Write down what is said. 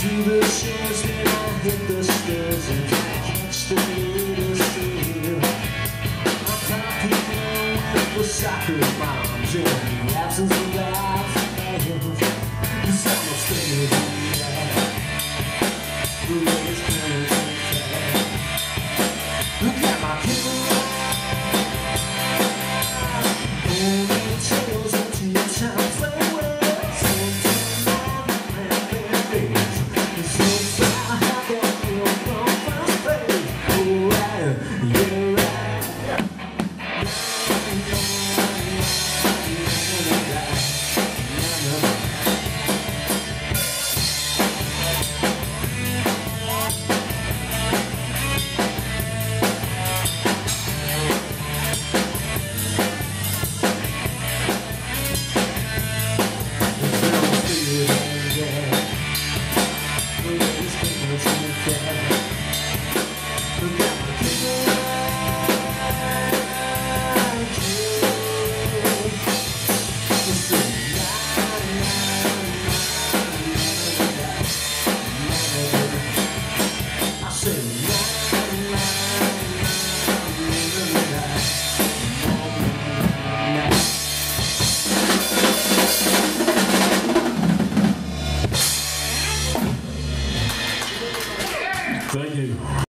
to the shores, then I hit the stairs and I catch the latest feel. I found people with the soccer moms in the absence of life Thank you.